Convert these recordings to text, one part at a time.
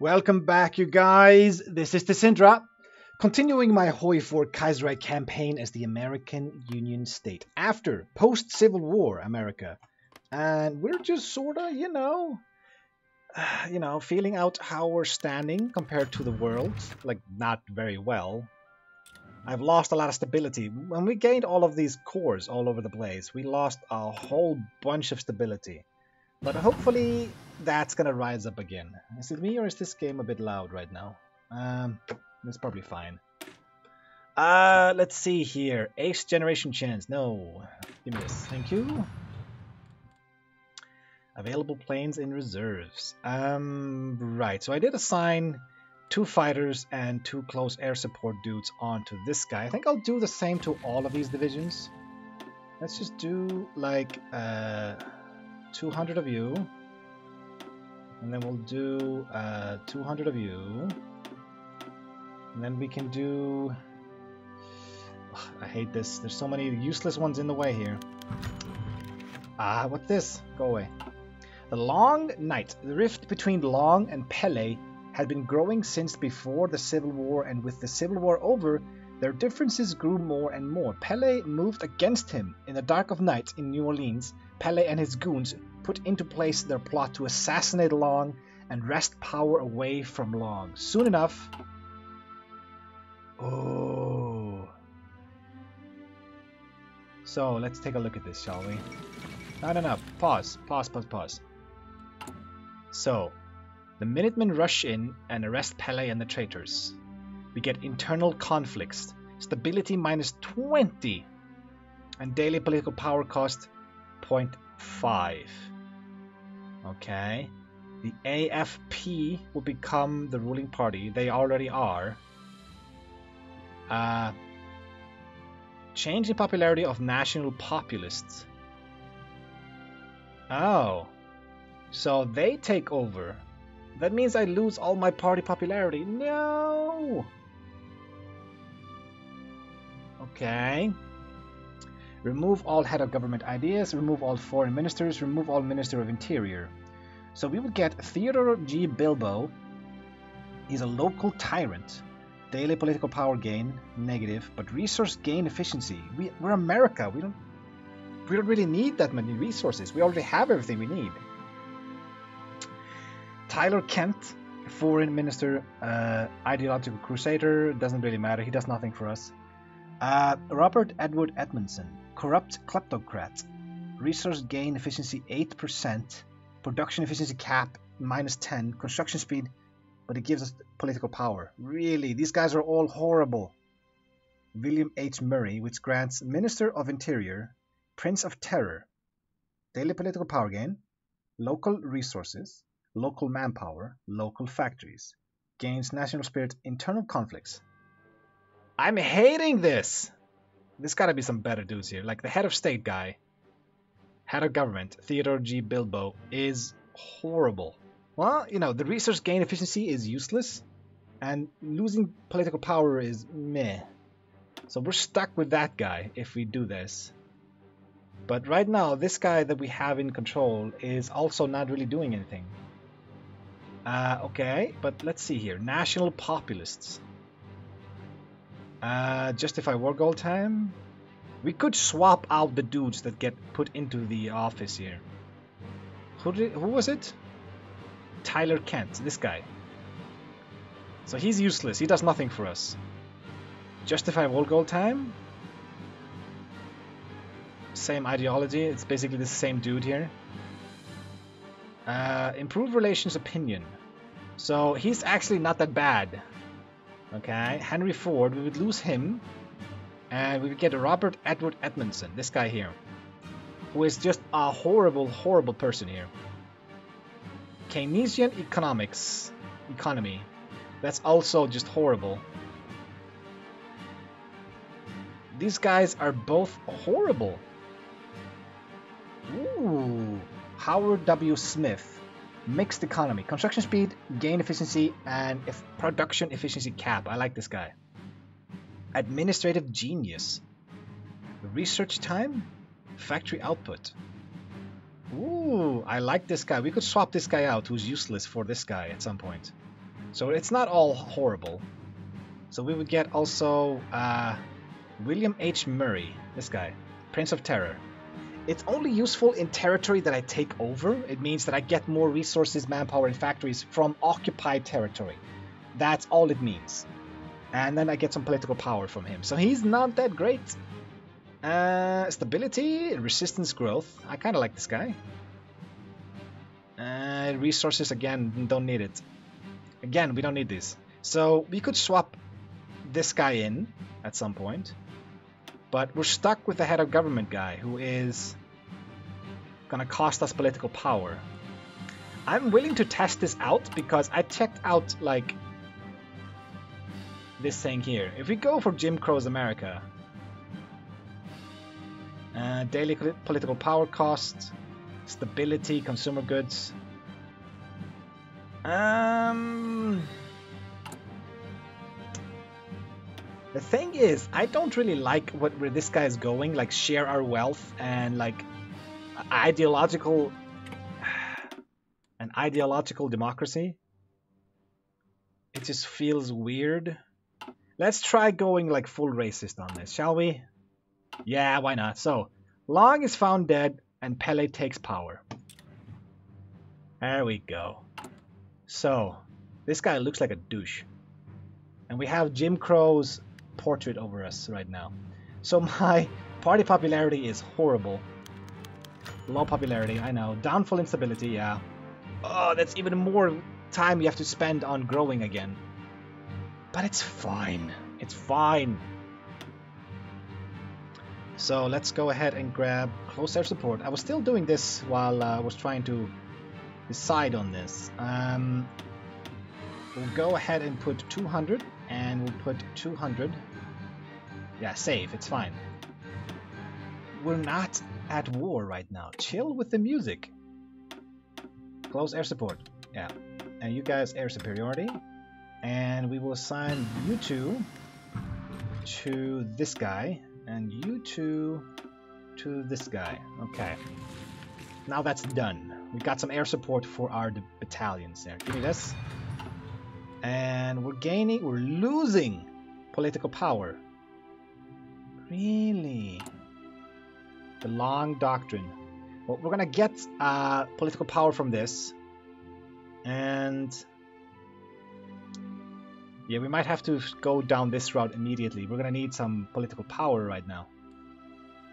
Welcome back, you guys. This is Syndra, continuing my HOI4 Kaiserreich campaign as the American Union State after post-Civil War America. And we're just sort of, you know, you know, feeling out how we're standing compared to the world. Like, not very well. I've lost a lot of stability. When we gained all of these cores all over the place, we lost a whole bunch of stability. But hopefully that's gonna rise up again. Is it me or is this game a bit loud right now? Um, it's probably fine. Uh, let's see here. Ace generation chance. No. Give me this. Thank you. Available planes in reserves. Um, right. So I did assign two fighters and two close air support dudes onto this guy. I think I'll do the same to all of these divisions. Let's just do like uh, 200 of you. And then we'll do uh, 200 of you. And then we can do... Ugh, I hate this. There's so many useless ones in the way here. Ah, what's this? Go away. The Long Night. The rift between Long and Pelley had been growing since before the Civil War, and with the Civil War over, their differences grew more and more. Pelley moved against him. In the dark of night in New Orleans, Pelley and his goons put into place their plot to assassinate Long and wrest power away from Long. Soon enough... Oh... So, let's take a look at this, shall we? No, no, no. Pause. Pause, pause, pause. So, the Minutemen rush in and arrest Pelley and the traitors. We get internal conflicts. Stability minus 20. And daily political power cost 0.5. Okay. The AFP will become the ruling party. They already are. Uh, change in popularity of national populists. Oh. So they take over. That means I lose all my party popularity. No! Okay. Remove all head of government ideas, remove all foreign ministers, remove all minister of interior. So we would get Theodore G. Bilbo. He's a local tyrant. Daily political power gain, negative, but resource gain efficiency. We, we're America. We don't we don't really need that many resources. We already have everything we need. Tyler Kent, foreign minister, uh, ideological crusader, doesn't really matter. He does nothing for us. Uh, Robert Edward Edmondson, corrupt kleptocrat. Resource gain efficiency 8%, production efficiency cap minus 10, construction speed, but it gives us political power. Really, these guys are all horrible. William H. Murray, which grants Minister of Interior Prince of Terror, daily political power gain, local resources, local manpower, local factories, gains national spirit, internal conflicts. I'm hating this! There's gotta be some better dudes here. Like the head of state guy, head of government, Theodore G. Bilbo, is horrible. Well, you know, the resource gain efficiency is useless, and losing political power is meh. So we're stuck with that guy if we do this. But right now, this guy that we have in control is also not really doing anything. Uh, okay, but let's see here. National Populists. Uh, justify war goal time? We could swap out the dudes that get put into the office here. Who, did, who was it? Tyler Kent, this guy. So he's useless, he does nothing for us. Justify war goal time? same ideology. It's basically the same dude here. Uh, improve relations opinion. So he's actually not that bad. Okay, Henry Ford, we would lose him. And we would get Robert Edward Edmondson, this guy here. Who is just a horrible, horrible person here. Keynesian economics. Economy. That's also just horrible. These guys are both horrible. Ooh, Howard W. Smith. Mixed economy. Construction speed, gain efficiency, and if production efficiency cap. I like this guy. Administrative genius. Research time, factory output. Ooh, I like this guy. We could swap this guy out, who's useless, for this guy at some point. So it's not all horrible. So we would get also uh, William H. Murray, this guy, Prince of Terror. It's only useful in territory that I take over. It means that I get more resources, manpower, and factories from occupied territory. That's all it means. And then I get some political power from him. So he's not that great. Uh, stability, resistance growth. I kind of like this guy. Uh, resources, again, don't need it. Again, we don't need this. So we could swap this guy in at some point. But we're stuck with the head of government guy who is gonna cost us political power. I'm willing to test this out because I checked out like this thing here. If we go for Jim Crow's America, uh, daily political power cost, stability, consumer goods. Um, the thing is, I don't really like what where this guy is going. Like share our wealth and like ideological, an ideological democracy. It just feels weird. Let's try going like full racist on this, shall we? Yeah, why not? So, Long is found dead and Pelley takes power. There we go. So, this guy looks like a douche. And we have Jim Crow's portrait over us right now. So my party popularity is horrible. Low popularity, I know. Downfall instability, yeah. Oh, that's even more time you have to spend on growing again. But it's fine. It's fine. So let's go ahead and grab close air support. I was still doing this while uh, I was trying to decide on this. Um, we'll go ahead and put 200 and we'll put 200. Yeah, save, it's fine. We're not at war right now. Chill with the music. Close air support. Yeah. And you guys air superiority. And we will assign you two to this guy and you two to this guy. Okay. Now that's done. We got some air support for our battalions there. Give me this. And we're gaining, we're losing political power. Really? The long doctrine. Well, we're gonna get uh, political power from this. And yeah, we might have to go down this route immediately. We're gonna need some political power right now.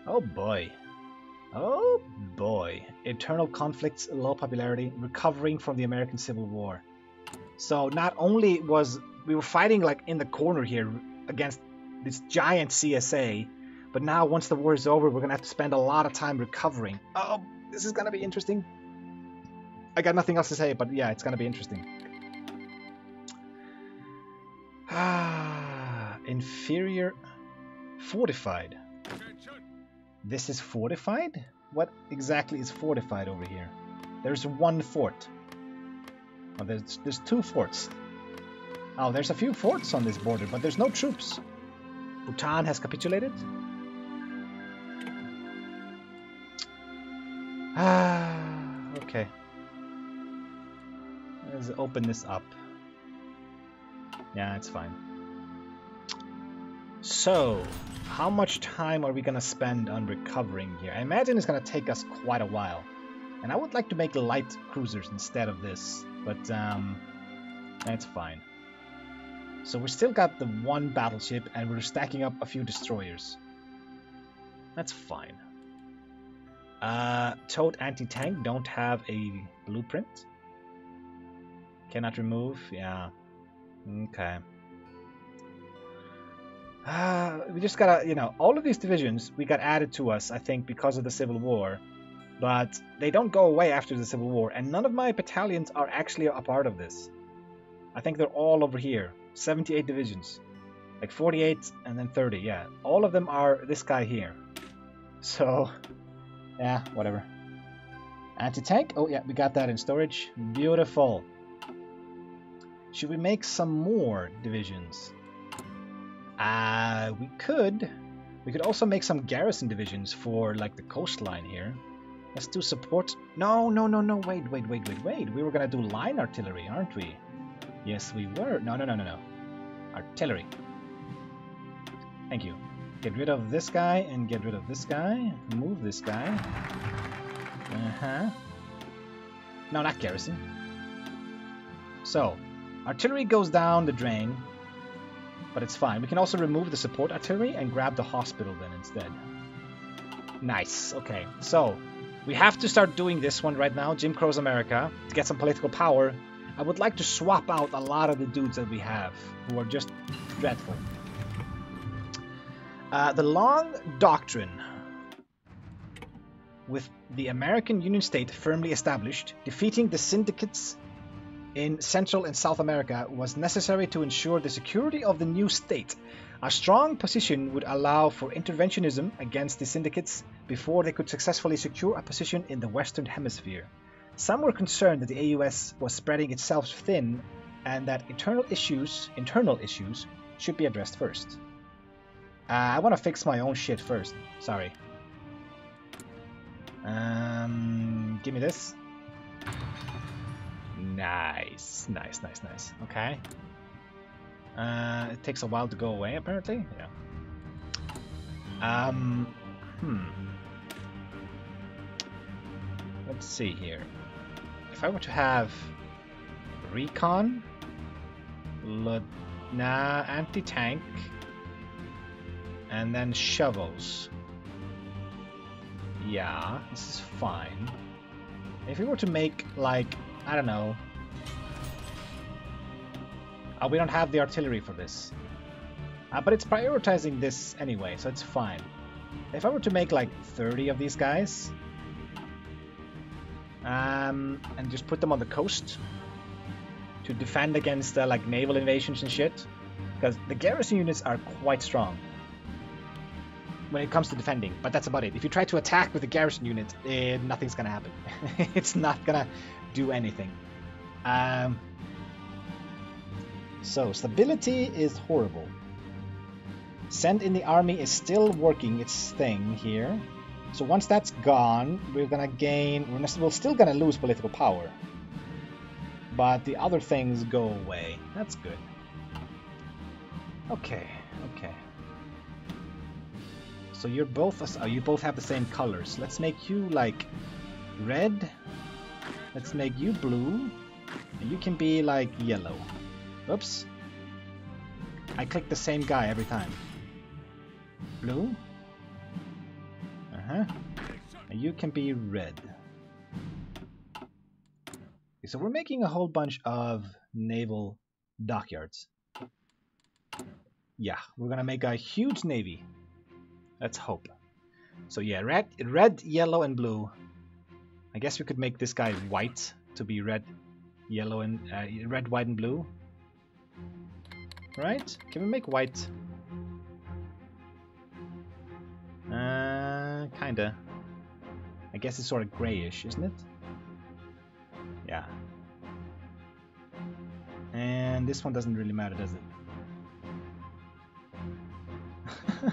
Oh boy. Oh boy. Eternal conflicts, low popularity, recovering from the American Civil War. So not only was we were fighting like in the corner here against this giant CSA, but now once the war is over, we're gonna have to spend a lot of time recovering. Oh, this is gonna be interesting. I got nothing else to say, but yeah, it's gonna be interesting. Ah, inferior fortified. This is fortified? What exactly is fortified over here? There's one fort. Oh, there's, there's two forts. Oh, there's a few forts on this border, but there's no troops. Bhutan has capitulated. Ah, okay. Let's open this up. Yeah, it's fine. So, how much time are we gonna spend on recovering here? I imagine it's gonna take us quite a while. And I would like to make light cruisers instead of this, but um, that's fine. So we still got the one battleship and we're stacking up a few destroyers. That's fine. Uh, Towed anti-tank don't have a blueprint. Cannot remove, yeah. Okay. Uh, we just gotta, you know, all of these divisions we got added to us, I think, because of the Civil War. But they don't go away after the Civil War, and none of my battalions are actually a part of this. I think they're all over here. 78 divisions. Like 48 and then 30, yeah. All of them are this guy here. So, yeah, whatever. Anti-tank? Oh yeah, we got that in storage. Beautiful. Should we make some more divisions? Uh, we could. We could also make some garrison divisions for, like, the coastline here. Let's do support. No, no, no, no, wait, wait, wait, wait, wait. We were gonna do line artillery, aren't we? Yes, we were. No, no, no, no, no. Artillery. Thank you. Get rid of this guy and get rid of this guy. Move this guy. Uh-huh. No, not garrison. So, artillery goes down the drain, but it's fine. We can also remove the support artillery and grab the hospital then instead. Nice. Okay, so we have to start doing this one right now, Jim Crow's America, to get some political power. I would like to swap out a lot of the dudes that we have, who are just dreadful. Uh, the Long Doctrine. With the American Union State firmly established, defeating the syndicates in Central and South America was necessary to ensure the security of the new state. A strong position would allow for interventionism against the syndicates before they could successfully secure a position in the Western Hemisphere. Some were concerned that the AUS was spreading itself thin and that internal issues, internal issues should be addressed first. Uh, I want to fix my own shit first. Sorry. Um, give me this. Nice, nice, nice, nice. Okay. Uh, it takes a while to go away, apparently. Yeah. Um, hmm. Let's see here. If I were to have recon, nah, anti-tank, and then shovels. Yeah, this is fine. If we were to make, like, I don't know... Oh, we don't have the artillery for this. Uh, but it's prioritizing this anyway, so it's fine. If I were to make, like, 30 of these guys... Um, and just put them on the coast to defend against, uh, like, naval invasions and shit. Because the garrison units are quite strong when it comes to defending, but that's about it. If you try to attack with a garrison unit, eh, nothing's gonna happen. it's not gonna do anything. Um, so, stability is horrible. Send in the army is still working its thing here. So once that's gone, we're gonna gain, we're, we're still gonna lose political power. But the other things go away. That's good. Okay, okay. So you're both, oh, you both have the same colors. Let's make you like red. Let's make you blue. And you can be like yellow. Oops. I click the same guy every time. Blue. Uh-huh. And you can be red. Okay, so we're making a whole bunch of naval dockyards. Yeah, we're gonna make a huge navy. Let's hope. So yeah, red, red, yellow, and blue. I guess we could make this guy white to be red, yellow, and uh, red, white, and blue. Right? Can we make white? Kinda. I guess it's sort of grayish, isn't it? Yeah. And this one doesn't really matter, does it?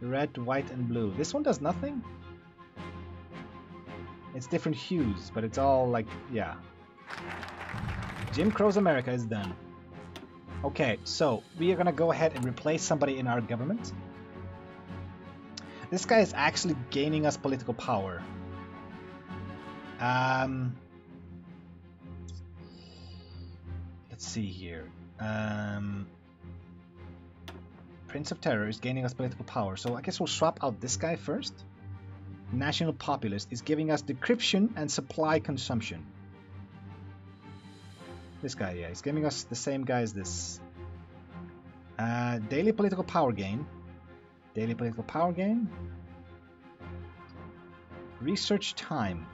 red, white, and blue. This one does nothing? It's different hues, but it's all like, yeah. Jim Crow's America is done. Okay, so we are gonna go ahead and replace somebody in our government. This guy is actually gaining us political power. Um, let's see here. Um, Prince of Terror is gaining us political power, so I guess we'll swap out this guy first. National Populist is giving us decryption and supply consumption. This guy, yeah, he's giving us the same guy as this. Uh, daily political power gain. Daily political power gain. Research time.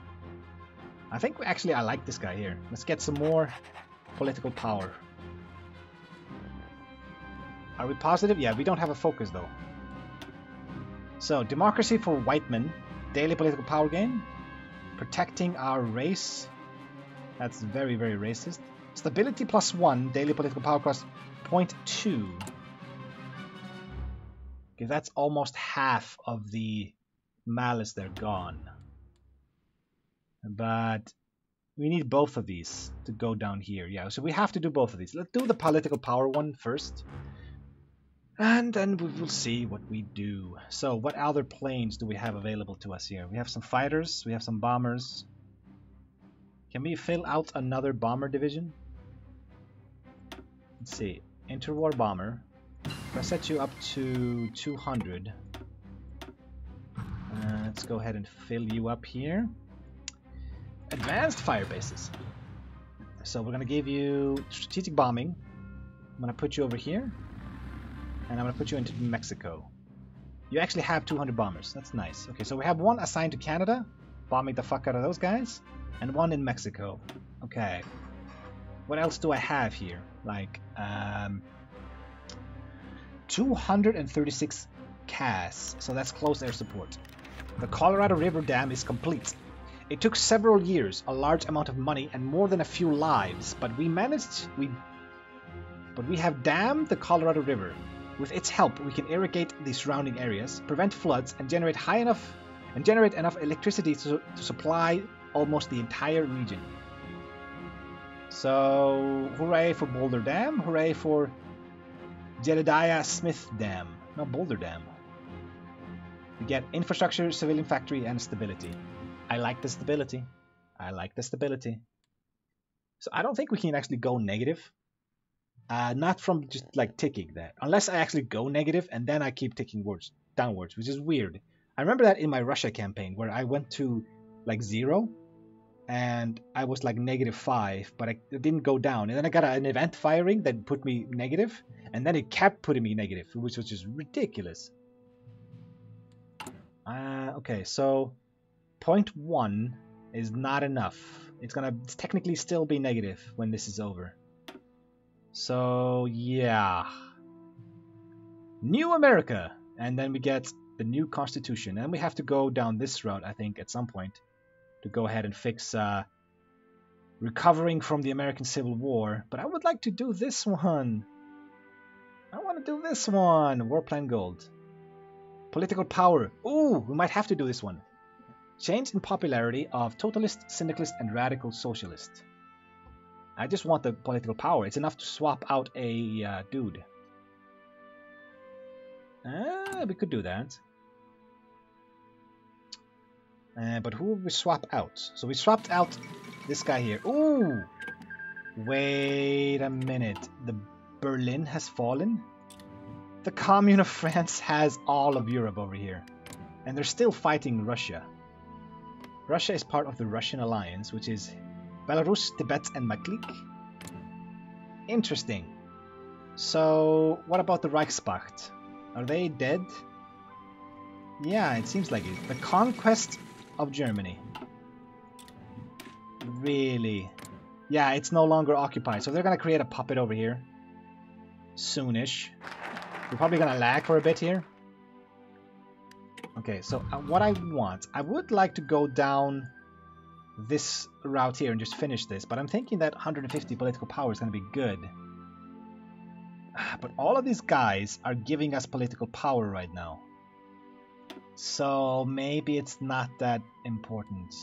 I think actually I like this guy here. Let's get some more political power. Are we positive? Yeah, we don't have a focus though. So, democracy for white men, daily political power gain, protecting our race. That's very, very racist. Stability plus one, daily political power cost 0.2. Okay, that's almost half of the malice they're gone. But We need both of these to go down here. Yeah, so we have to do both of these. Let's do the political power one first. And then we will see what we do. So what other planes do we have available to us here? We have some fighters, we have some bombers. Can we fill out another bomber division? Let's see. Interwar bomber. If I set you up to 200, uh, let's go ahead and fill you up here. Advanced fire bases. So we're gonna give you strategic bombing. I'm gonna put you over here and I'm going to put you into Mexico. You actually have 200 bombers. That's nice. Okay, so we have one assigned to Canada, bombing the fuck out of those guys, and one in Mexico. Okay. What else do I have here? Like, um, 236 CAS, so that's close air support. The Colorado River Dam is complete. It took several years, a large amount of money, and more than a few lives, but we managed, we, but we have dammed the Colorado River. With its help, we can irrigate the surrounding areas, prevent floods, and generate high enough and generate enough electricity to, to supply almost the entire region. So, hooray for Boulder Dam, hooray for Jedediah Smith Dam, not Boulder Dam. We get infrastructure, civilian factory, and stability. I like the stability. I like the stability. So I don't think we can actually go negative uh, not from just like ticking that. Unless I actually go negative and then I keep ticking words downwards, which is weird. I remember that in my Russia campaign where I went to like zero and I was like negative five, but I didn't go down. And then I got an event firing that put me negative, and then it kept putting me negative, which was just ridiculous. Uh, okay, so point one is not enough. It's gonna technically still be negative when this is over. So, yeah. New America! And then we get the new constitution. And we have to go down this route, I think, at some point to go ahead and fix uh, recovering from the American Civil War. But I would like to do this one. I want to do this one. War Plan Gold. Political power. Ooh, we might have to do this one. Change in popularity of totalist, syndicalist, and radical socialist. I just want the political power. It's enough to swap out a uh, dude. Uh, we could do that. Uh, but who would we swap out? So we swapped out this guy here. Ooh! Wait a minute. The Berlin has fallen? The Commune of France has all of Europe over here. And they're still fighting Russia. Russia is part of the Russian alliance, which is Belarus, Tibet, and Maglik. Interesting. So, what about the Reichspakt? Are they dead? Yeah, it seems like it. The conquest of Germany. Really? Yeah, it's no longer occupied. So they're gonna create a puppet over here. Soonish. We're probably gonna lag for a bit here. Okay, so uh, what I want, I would like to go down this route here and just finish this, but I'm thinking that 150 political power is going to be good. But all of these guys are giving us political power right now. So maybe it's not that important.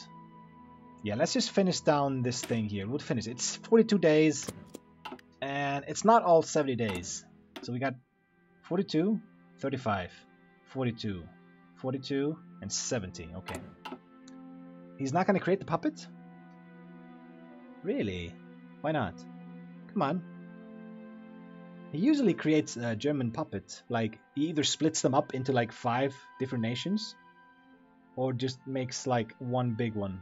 Yeah, let's just finish down this thing here. We'll finish. It's 42 days, and it's not all 70 days. So we got 42, 35, 42, 42, and 70. Okay. He's not going to create the puppet? Really? Why not? Come on. He usually creates a German puppet. Like, he either splits them up into like five different nations, or just makes like one big one.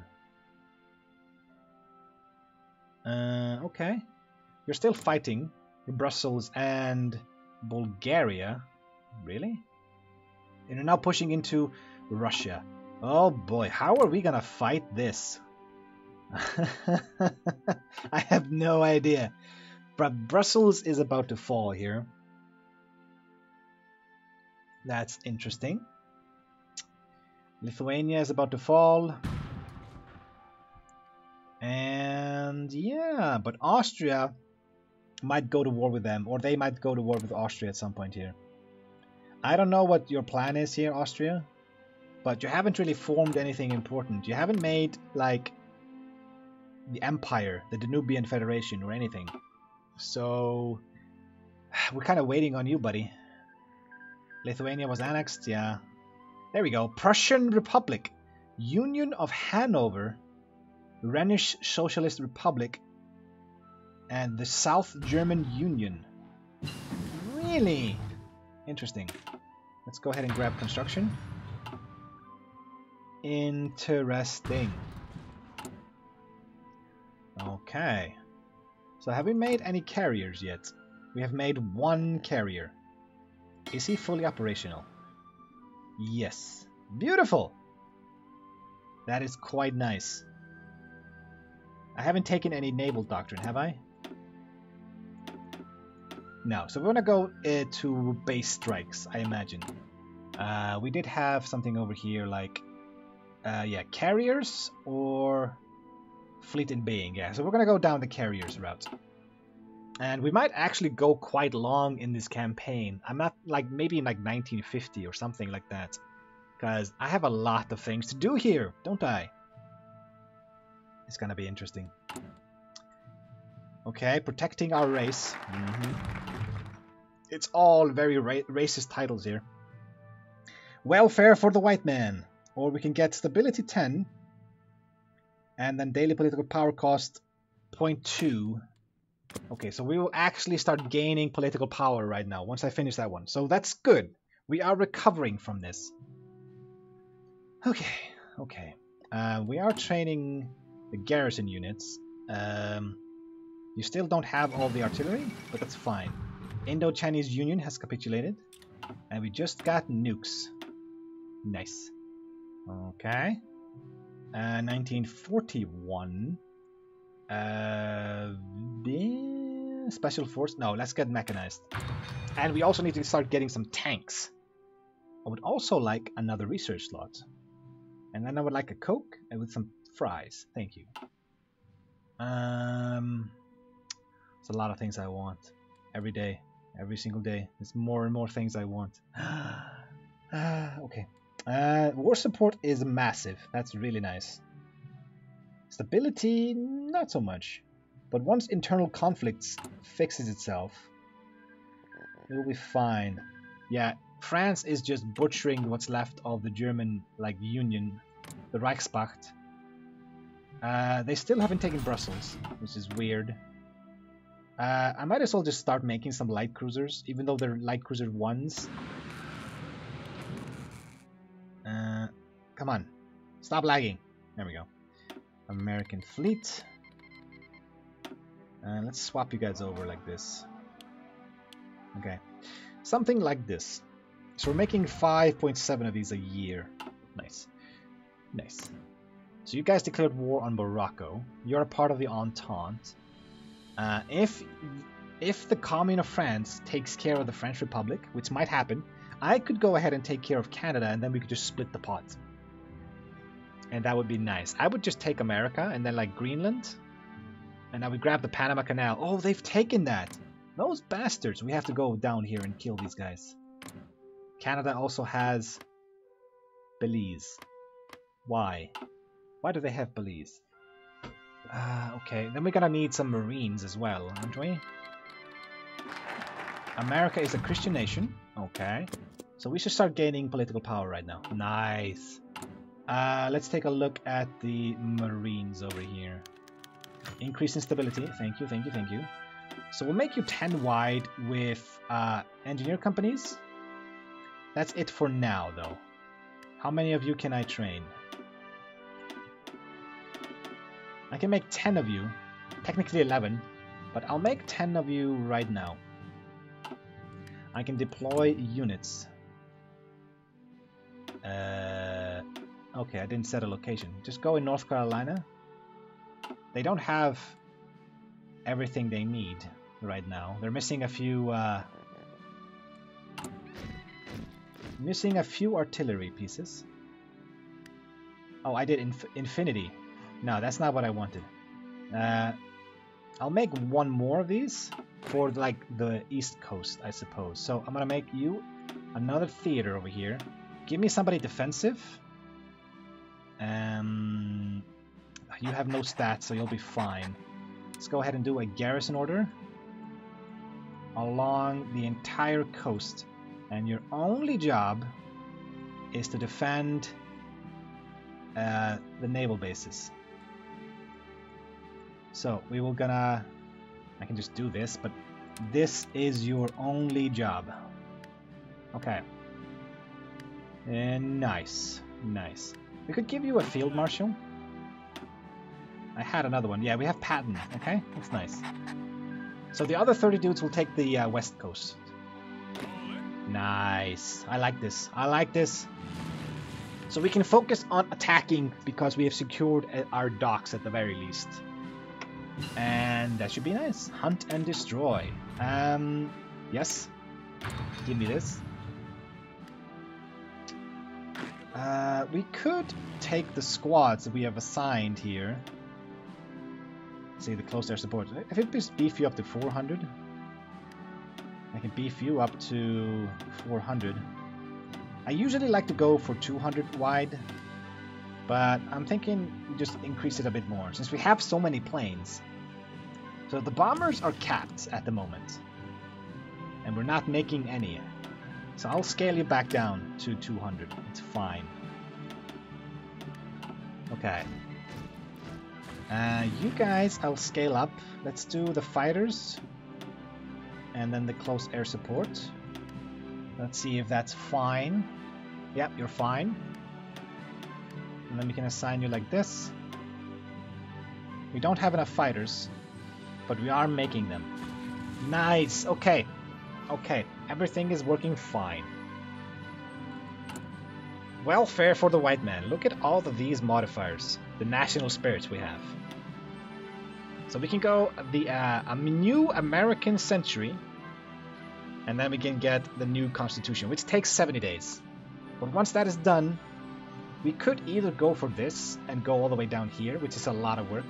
Uh, okay. You're still fighting Brussels and Bulgaria. Really? And you're now pushing into Russia. Oh boy, how are we gonna fight this? I have no idea. Brussels is about to fall here. That's interesting. Lithuania is about to fall. And yeah, but Austria might go to war with them, or they might go to war with Austria at some point here. I don't know what your plan is here, Austria but you haven't really formed anything important. You haven't made like the Empire, the Danubian Federation, or anything. So we're kind of waiting on you, buddy. Lithuania was annexed, yeah. There we go. Prussian Republic, Union of Hanover, Rhenish Socialist Republic, and the South German Union. Really? Interesting. Let's go ahead and grab construction. Interesting. Okay. So have we made any carriers yet? We have made one carrier. Is he fully operational? Yes. Beautiful! That is quite nice. I haven't taken any naval doctrine, have I? No, so we're gonna go uh, to base strikes, I imagine. Uh, we did have something over here like, uh, yeah, carriers or fleet in being, yeah. So we're gonna go down the carriers route. And we might actually go quite long in this campaign. I'm not like maybe in like 1950 or something like that. Because I have a lot of things to do here, don't I? It's gonna be interesting. Okay, protecting our race. Mm -hmm. It's all very ra racist titles here. Welfare for the white man. Or we can get stability 10. And then daily political power cost 0.2 Okay, so we will actually start gaining political power right now once I finish that one. So that's good. We are recovering from this. Okay, okay. Uh, we are training the garrison units. Um, you still don't have all the artillery, but that's fine. Indo-Chinese Union has capitulated. And we just got nukes. Nice. Okay. Uh, 1941. Uh, special force? No, let's get mechanized. And we also need to start getting some tanks. I would also like another research slot. And then I would like a Coke and with some fries. Thank you. Um, It's a lot of things I want. Every day. Every single day. There's more and more things I want. okay. Uh, war support is massive. That's really nice. Stability, not so much. But once internal conflicts fixes itself, it will be fine. Yeah, France is just butchering what's left of the German like union, the Reichspakt. Uh, they still haven't taken Brussels, which is weird. Uh, I might as well just start making some light cruisers, even though they're light cruiser ones. Come on, stop lagging. There we go. American fleet. And let's swap you guys over like this. Okay. Something like this. So we're making 5.7 of these a year. Nice. Nice. So you guys declared war on Morocco. You're a part of the Entente. Uh, if if the Commune of France takes care of the French Republic, which might happen, I could go ahead and take care of Canada and then we could just split the pot. And that would be nice. I would just take America and then like Greenland. And now we grab the Panama Canal. Oh, they've taken that. Those bastards. We have to go down here and kill these guys. Canada also has Belize. Why? Why do they have Belize? Uh, okay, then we're gonna need some Marines as well, aren't we? America is a Christian nation. Okay. So we should start gaining political power right now. Nice. Uh, let's take a look at the Marines over here. Increase in stability. Thank you, thank you, thank you. So we'll make you 10 wide with uh, engineer companies. That's it for now, though. How many of you can I train? I can make 10 of you. Technically 11, but I'll make 10 of you right now. I can deploy units. Uh, okay, I didn't set a location. Just go in North Carolina. They don't have everything they need right now. They're missing a few uh, missing a few artillery pieces. Oh, I did inf infinity. No, that's not what I wanted. Uh, I'll make one more of these for like the east coast, I suppose. So I'm gonna make you another theater over here. Give me somebody defensive. Um, You have no stats, so you'll be fine. Let's go ahead and do a garrison order along the entire coast. And your only job is to defend uh, the naval bases. So we will gonna... I can just do this, but this is your only job. Okay. And nice. Nice. We could give you a field marshal. I had another one. Yeah, we have Patton. Okay, that's nice. So the other 30 dudes will take the uh, west coast. Nice. I like this. I like this. So we can focus on attacking because we have secured uh, our docks at the very least. And that should be nice. Hunt and destroy. Um, yes. Give me this. Uh, we could take the squads that we have assigned here. See the close air support. If it just beef you up to 400, I can beef you up to 400. I usually like to go for 200 wide, but I'm thinking just increase it a bit more since we have so many planes. So the bombers are capped at the moment, and we're not making any. So I'll scale you back down to 200. It's fine. Okay. Uh, you guys, I'll scale up. Let's do the fighters. And then the close air support. Let's see if that's fine. Yep, you're fine. And then we can assign you like this. We don't have enough fighters, but we are making them. Nice, okay. Okay, everything is working fine. Welfare for the white man. Look at all of these modifiers. The national spirits we have. So we can go the uh, a new American century, and then we can get the new constitution, which takes 70 days. But once that is done, we could either go for this and go all the way down here, which is a lot of work,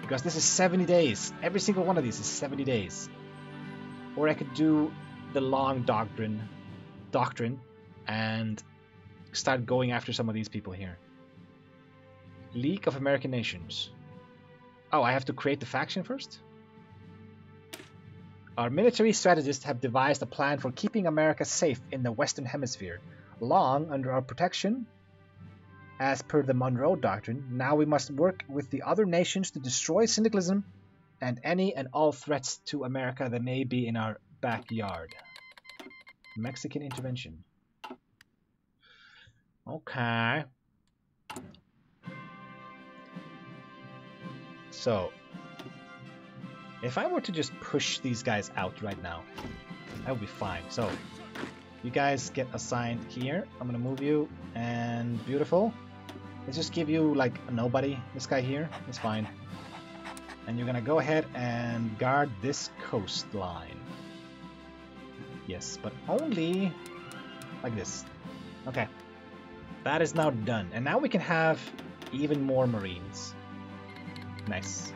because this is 70 days. Every single one of these is 70 days. Or I could do the long doctrine, doctrine, and start going after some of these people here. League of American Nations. Oh, I have to create the faction first? Our military strategists have devised a plan for keeping America safe in the Western Hemisphere. Long under our protection, as per the Monroe Doctrine, now we must work with the other nations to destroy syndicalism and any and all threats to America that may be in our backyard. Mexican intervention. Okay. So, if I were to just push these guys out right now, that would be fine. So, you guys get assigned here. I'm gonna move you, and beautiful. Let's just give you like nobody. This guy here, is fine. And you're gonna go ahead and guard this coastline. Yes, but only like this. Okay. That is now done. And now we can have even more marines. Nice.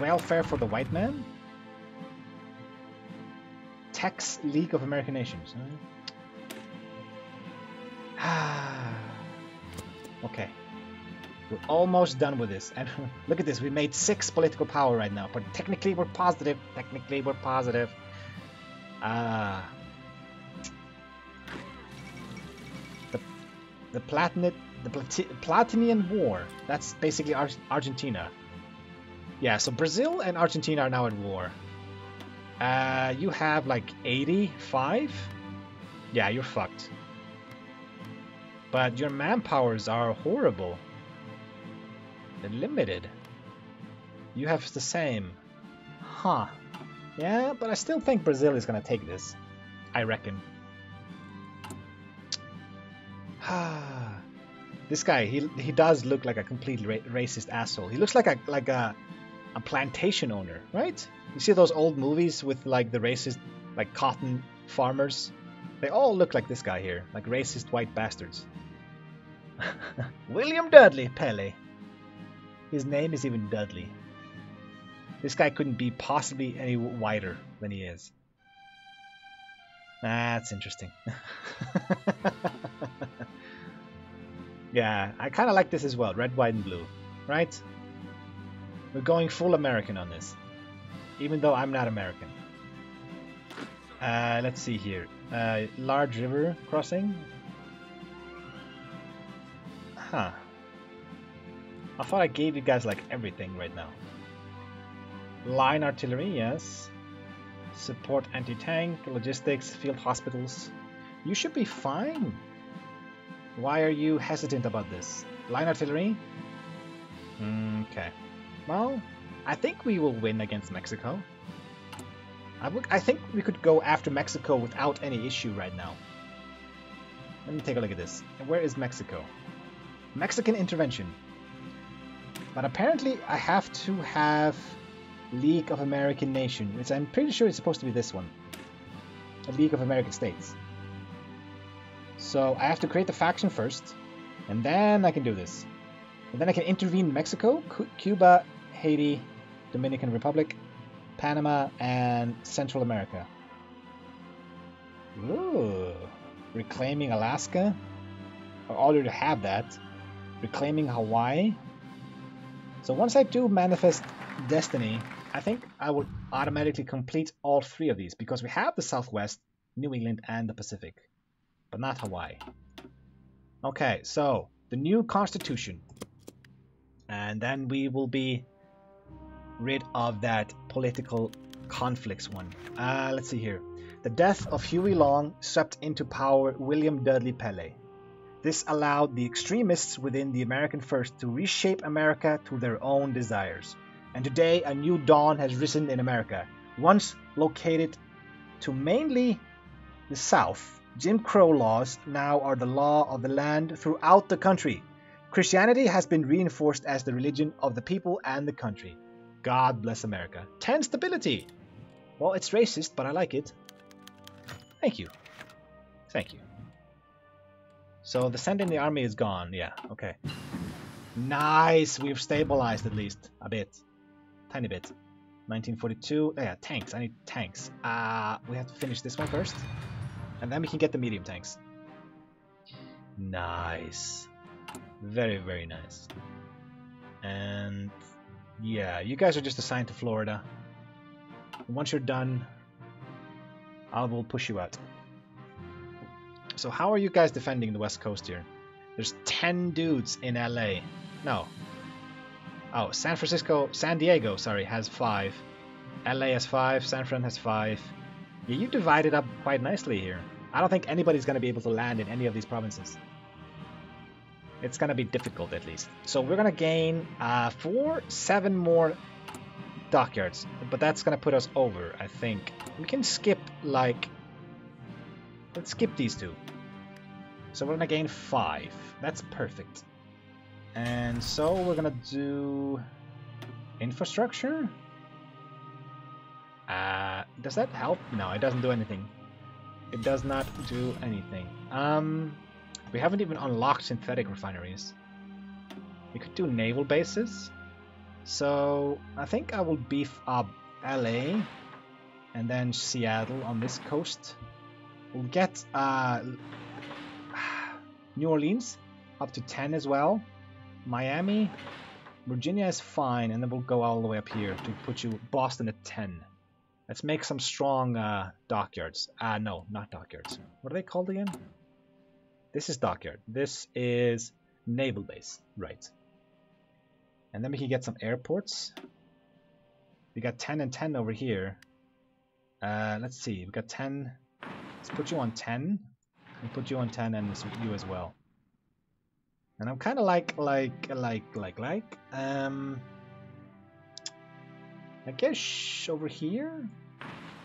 Welfare for the white man? Tax League of American Nations. okay. We're almost done with this. And look at this, we made six political power right now. But technically we're positive. Technically we're positive. Ah. The, the Platinate the Platinian War. That's basically Ar Argentina. Yeah, so Brazil and Argentina are now at war. Uh, you have like 85? Yeah, you're fucked. But your manpowers are horrible. They're limited. You have the same. Huh. Yeah, but I still think Brazil is gonna take this. I reckon. this guy, he he does look like a completely ra racist asshole. He looks like a like a a plantation owner, right? You see those old movies with like the racist like cotton farmers? They all look like this guy here, like racist white bastards. William Dudley Pelley. His name is even Dudley. This guy couldn't be possibly any wider than he is. That's interesting. yeah, I kind of like this as well. Red, white, and blue. Right? We're going full American on this. Even though I'm not American. Uh, let's see here. Uh, large river crossing. Huh. I thought I gave you guys like everything right now. Line artillery, yes. Support anti-tank, logistics, field hospitals. You should be fine. Why are you hesitant about this? Line artillery? Mm, okay. Well, I think we will win against Mexico. I, I think we could go after Mexico without any issue right now. Let me take a look at this. Where is Mexico? Mexican intervention. But apparently I have to have League of American Nation, which I'm pretty sure is supposed to be this one. A League of American States. So I have to create the faction first, and then I can do this. And then I can intervene Mexico, Cuba, Haiti, Dominican Republic, Panama, and Central America. Ooh, reclaiming Alaska? I already have that. Reclaiming Hawaii? So once I do Manifest Destiny, I think I will automatically complete all three of these because we have the Southwest, New England, and the Pacific, but not Hawaii. Okay, so the new Constitution. And then we will be rid of that political conflicts one. Uh, let's see here. The death of Huey Long swept into power William Dudley Pelley. This allowed the extremists within the American First to reshape America to their own desires. And today, a new dawn has risen in America. Once located to mainly the South, Jim Crow laws now are the law of the land throughout the country. Christianity has been reinforced as the religion of the people and the country. God bless America. 10 stability! Well, it's racist, but I like it. Thank you. Thank you. So the send in the army is gone. Yeah, okay. Nice! We've stabilized at least. A bit. Tiny bit. 1942. Oh, yeah, tanks. I need tanks. Uh, we have to finish this one first. And then we can get the medium tanks. Nice. Very, very nice. And yeah, you guys are just assigned to Florida. Once you're done, I will push you out. So how are you guys defending the west coast here? There's 10 dudes in LA. No. Oh, San Francisco, San Diego, sorry, has 5. LA has 5, San Fran has 5. Yeah, you divided up quite nicely here. I don't think anybody's going to be able to land in any of these provinces. It's going to be difficult at least. So we're going to gain uh, 4, 7 more dockyards. But that's going to put us over, I think. We can skip like Let's skip these two. So we're gonna gain five. That's perfect. And so we're gonna do infrastructure. Uh, does that help? No, it doesn't do anything. It does not do anything. Um, we haven't even unlocked synthetic refineries. We could do naval bases. So I think I will beef up LA and then Seattle on this coast. We'll get uh, New Orleans up to 10 as well. Miami, Virginia is fine, and then we'll go all the way up here to put you Boston at 10. Let's make some strong uh, dockyards. Uh, no, not dockyards. What are they called again? This is dockyard. This is naval base, right. And then we can get some airports. We got 10 and 10 over here. Uh, let's see, we got 10, Let's put you on 10. And put you on 10 and you as well. And I'm kind of like, like, like, like, like. Um, I guess over here?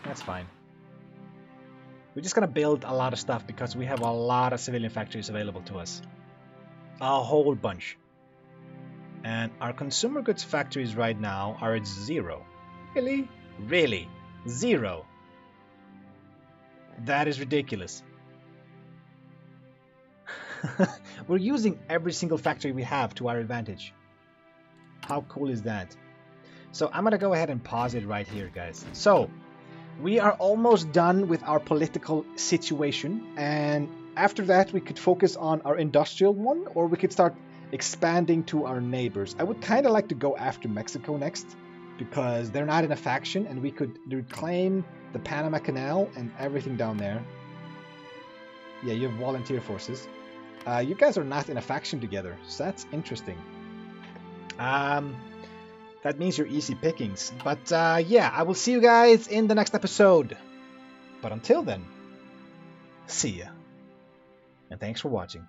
That's fine. We're just gonna build a lot of stuff because we have a lot of civilian factories available to us. A whole bunch. And our consumer goods factories right now are at zero. Really? Really? Zero. That is ridiculous. We're using every single factory we have to our advantage. How cool is that? So I'm gonna go ahead and pause it right here, guys. So we are almost done with our political situation, and after that we could focus on our industrial one, or we could start expanding to our neighbors. I would kind of like to go after Mexico next because they're not in a faction and we could reclaim the Panama Canal and everything down there. Yeah, you have volunteer forces. Uh, you guys are not in a faction together, so that's interesting. Um, that means you're easy pickings. But uh, yeah, I will see you guys in the next episode. But until then, see ya. And thanks for watching.